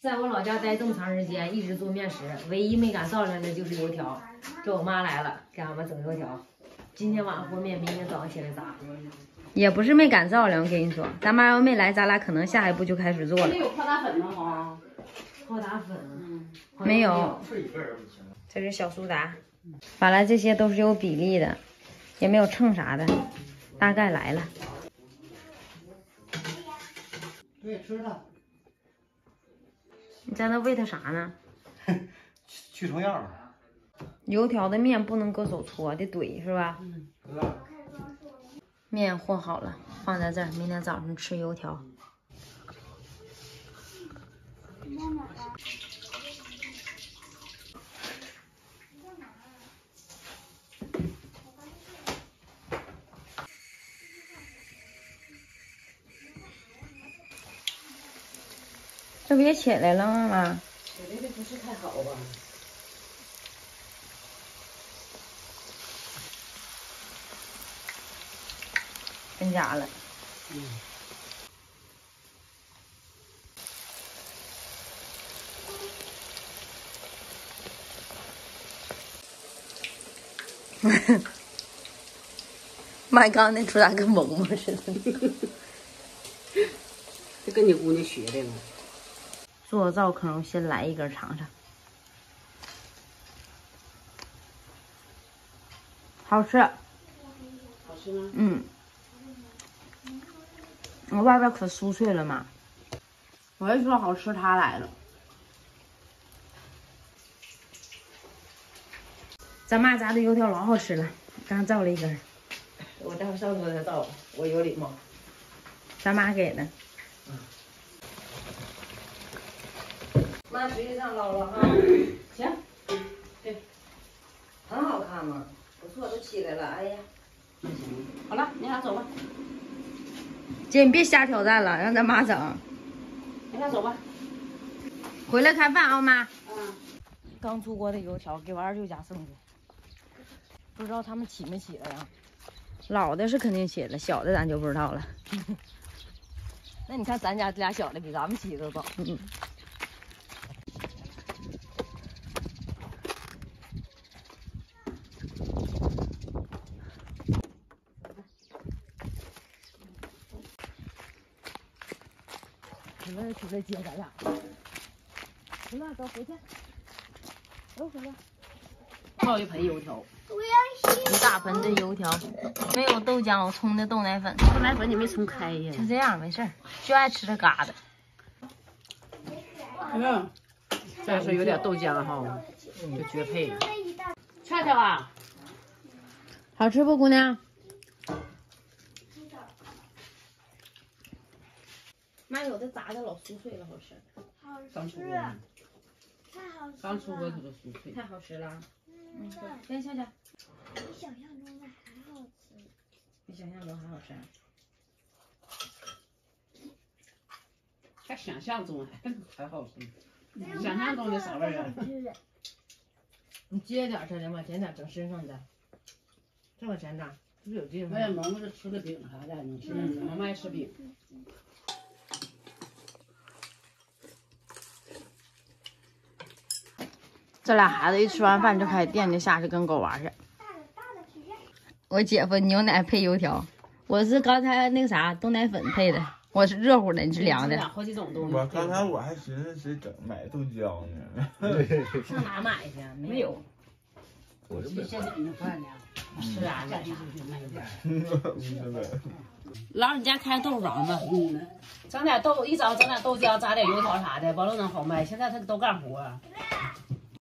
在我老家待这么长时间，一直做面食，唯一没敢造量的就是油条。这我妈来了，给俺们整油条。今天晚上和面，明天早上起来炸。也不是没敢造量，我跟你说，咱妈要没来，咱俩可能下一步就开始做了。没有泡打粉吗？哈，泡打粉，没有。这是小苏打，完了这些都是有比例的，也没有称啥的，大概来了。对，吃了。你在那喂它啥呢？去成样。油条的面不能搁手搓，得怼是吧？嗯。面和好了，放在这儿，明天早上吃油条。这不也起来了吗？妈？起来的不是太好吧？分家了。嗯。妈，刚刚那出咋跟萌萌似的？这跟你姑娘学的吗？做灶坑，先来一根尝尝。好吃。好吃吗嗯，我外边可酥脆了嘛。我一说好吃，他来了。咱妈炸的油条老好吃了，刚造了一根。我待会上桌再造，我有礼貌。咱妈给的。妈水里上捞了哈。行。对。很好看嘛，不错，都起来了。哎呀。好了，你俩走吧。姐，你别瞎挑战了，让咱妈整。你俩走吧。回来开饭啊，妈。嗯。刚出锅的油条给我二舅家送的，不知道他们起没起来呀？老的是肯定起了，小的咱就不知道了。那你看咱家这俩小的比咱们起的早。嗯。出来接咱俩，行了，走回去，走回来。泡一盆油条，一大盆的油条，没有豆浆，我冲的豆奶粉。豆奶粉你没冲开呀？就这样，没事儿，就爱吃这嘎达。嗯，再说有点豆浆哈，就绝配了。跳跳啊，好吃不，姑娘？妈，有的炸的老酥脆了，好吃。好吃。刚出锅，太好吃。刚出锅它就酥脆。太好吃了。嗯，对。来，笑笑。比想象中的还好吃。比想象中还好吃。还想象中还还好吃。想象中的啥味儿啊？你接点儿，的嘛，捡点整身上的。这么捡点，是不是有劲？哎呀，萌萌这吃个饼啥的，你吃。萌萌爱吃饼。这俩孩子一吃完饭就开始惦记下去跟狗玩去。我姐夫牛奶配油条，我是刚才那个啥豆奶粉配的，我是热乎的，你是凉的。好几种东西。我刚才我还寻思谁整买豆浆呢。上哪买去？没有。我这现在你饭呢？是啊，干啥？老你家开豆腐房吗，嗯，整点豆，一早整点豆浆，炸点油条啥的，完了能好卖。现在他都干活。